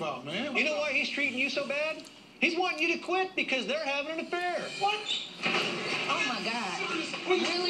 about, man? You know why he's treating you so bad? He's wanting you to quit because they're having an affair. What? Oh my God. Really?